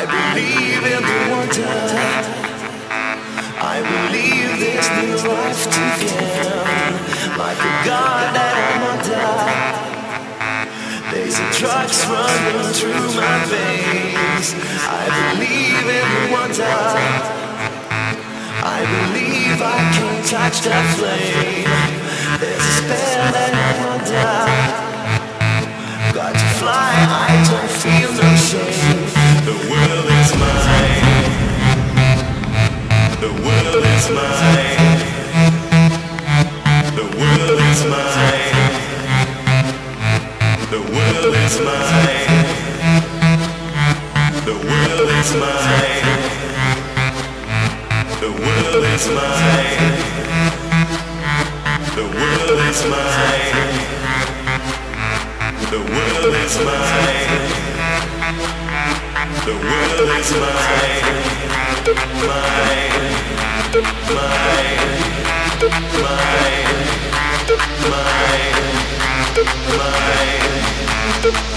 I believe in the wonder. I believe there's new life to begin. Like a god that I'm under. There's a drug running through my veins. I believe in the wonder. I believe I can touch that flame. There's a spell that I'm under. Got to fly, I don't feel no shame. The world is mine. The world is mine. The world is mine, mine, mine, mine, mine, mine, mine, mine,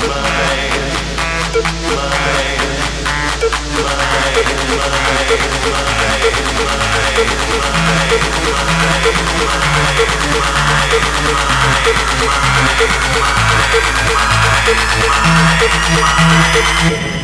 mine, mine,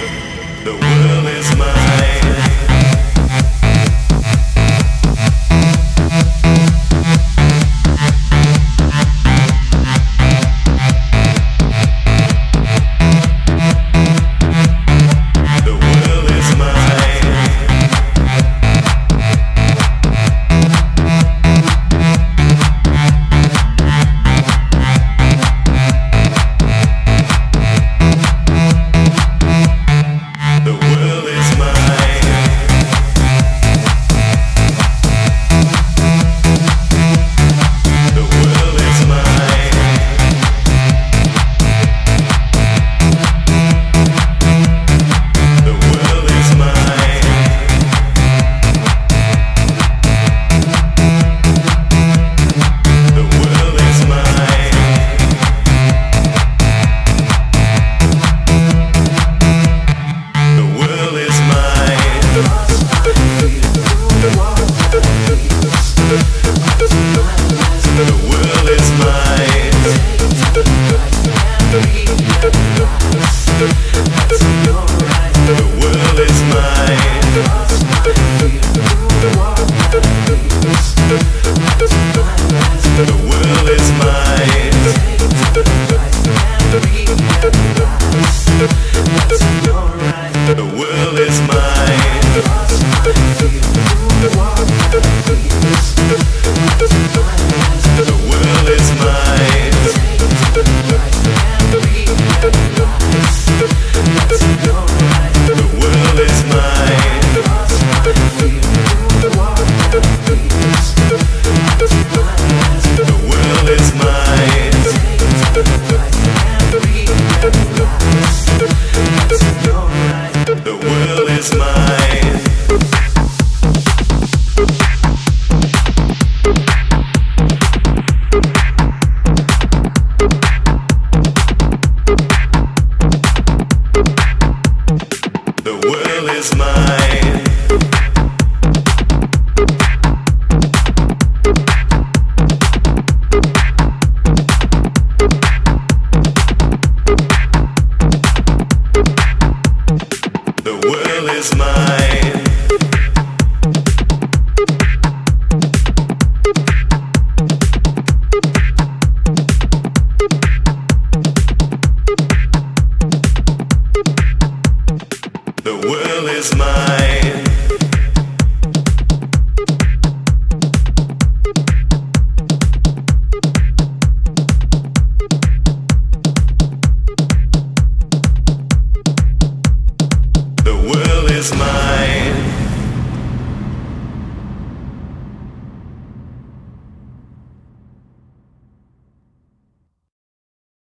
is mine.